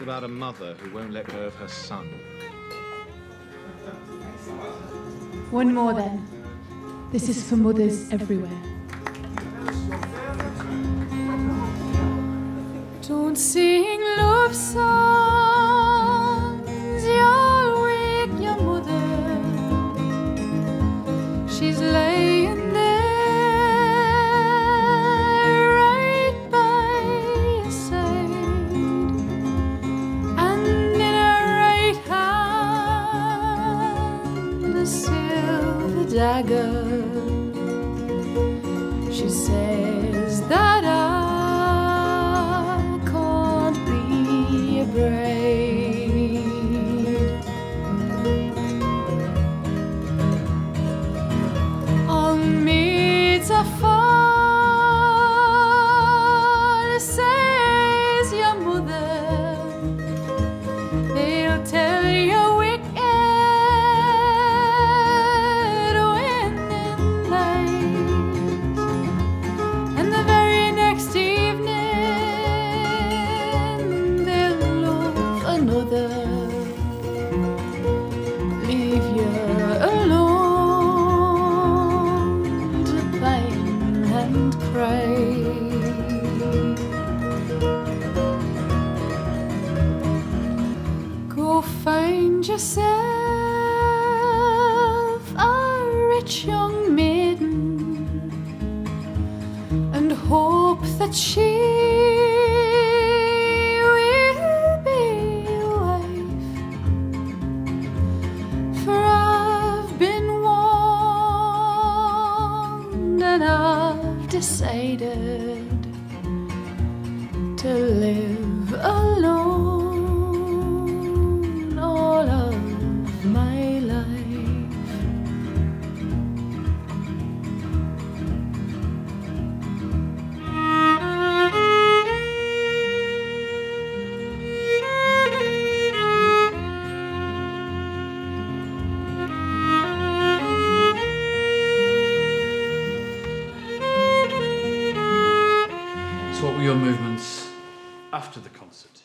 It's about a mother who won't let go of her son. One more then. This is for mothers everywhere. Don't sing love songs, a dagger. She says Leave you alone to pine and cry. Go find yourself a rich young maiden and hope that she decided to live your movements after the concert?